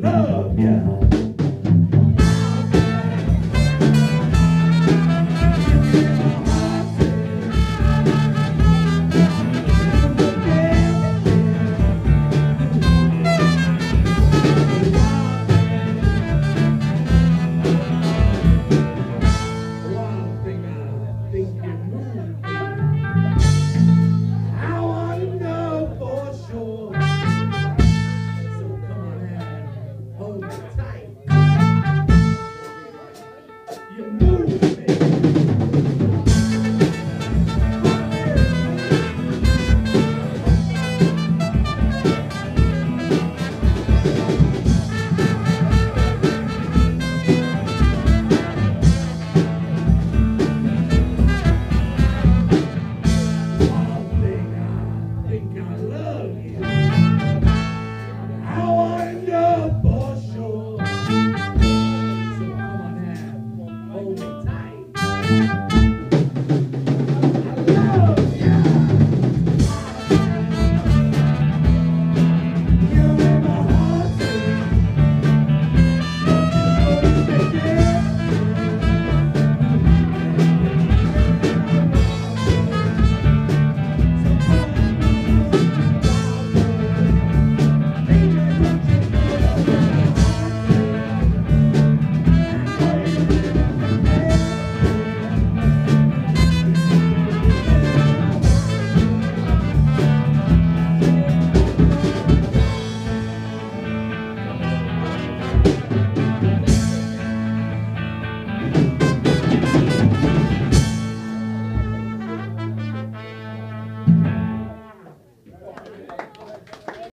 love. Yeah.